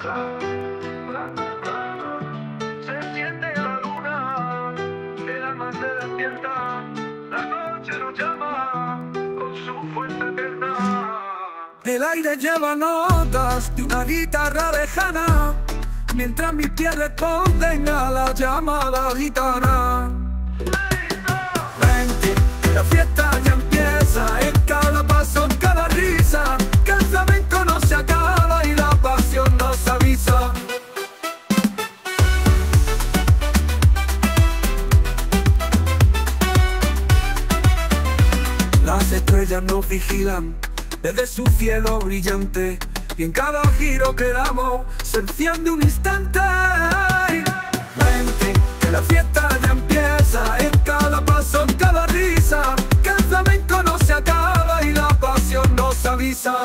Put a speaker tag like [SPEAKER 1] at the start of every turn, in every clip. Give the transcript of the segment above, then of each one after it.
[SPEAKER 1] Se enciende la luna, el alma se despierta, la noche nos llama con su fuerza eterna.
[SPEAKER 2] El aire lleva notas de una guitarra lejana Mientras mis pies responden a la llamada gitana Las estrellas nos vigilan desde su cielo brillante y en cada giro que damos se enciende un instante. Vente, que la fiesta ya empieza en cada paso, en cada risa, que el flamenco no se acaba y la pasión nos avisa.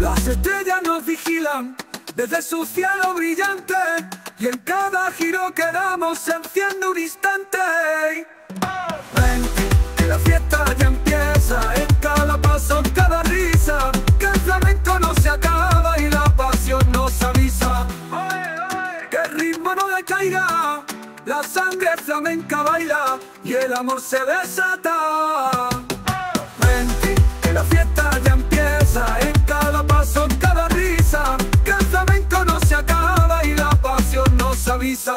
[SPEAKER 2] Las estrellas nos vigilan desde su cielo brillante y en cada giro que damos se enciende un instante. Vente, que la fiesta ya empieza en cada paso, en cada risa, que el flamenco no se acaba y la pasión nos avisa. Que el ritmo no decaiga, la sangre flamenca baila y el amor se desata.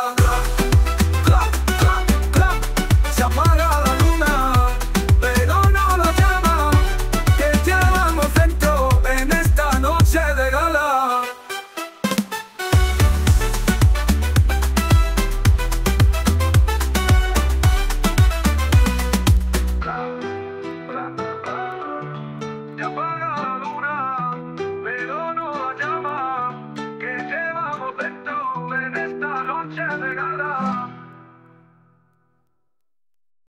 [SPEAKER 2] Avisa. Clap, noche de.